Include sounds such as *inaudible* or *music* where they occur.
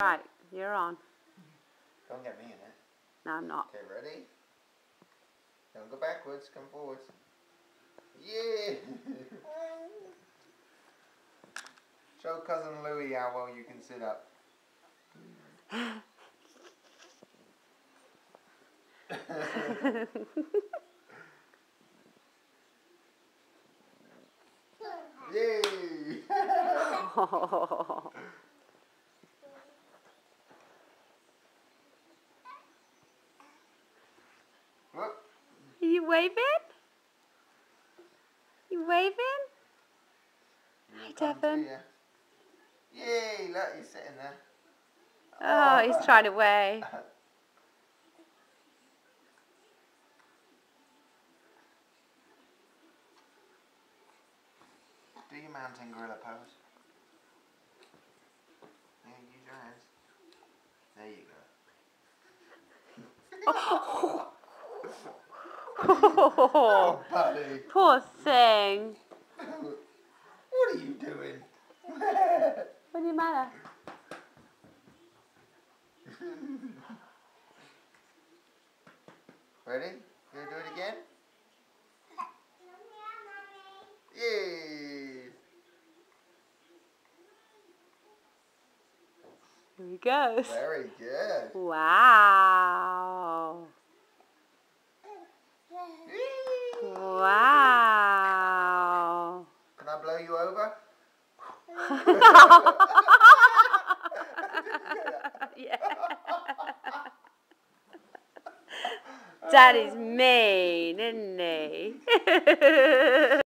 Right, you're on. Don't get me in it. No, I'm not. Okay, ready? Don't go backwards, come forwards. Yeah! *laughs* Show cousin Louie how well you can sit up. *laughs* *laughs* Yay! Whoop. Are you waving? You waving? Hi, Devon. ya. Yay! Look, he's sitting there. Oh, he's oh. trying to wave. *laughs* Do your mountain gorilla pose. Yeah, use your hands. There you go. *laughs* Oh, *laughs* Oh, *laughs* buddy. Poor thing. what are you doing? *laughs* What do you matter? Ready? You gonna do it again? Yay! Here he goes. Very good. Wow. Wow. Can I blow you over? *laughs* yeah. Daddy's mean, isn't he? *laughs*